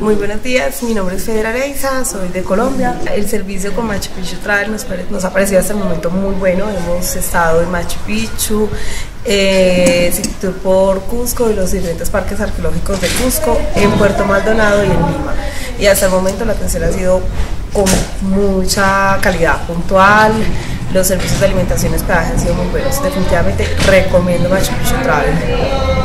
Muy buenos días, mi nombre es Federa Areiza, soy de Colombia. El servicio con Machu Picchu Travel nos, nos ha parecido hasta el momento muy bueno. Hemos estado en Machu Picchu, eh, por Cusco y los diferentes parques arqueológicos de Cusco, en Puerto Maldonado y en Lima. Y hasta el momento la atención ha sido con mucha calidad puntual, los servicios de alimentación y hospedaje han sido muy buenos. Definitivamente recomiendo Machu Picchu Travel.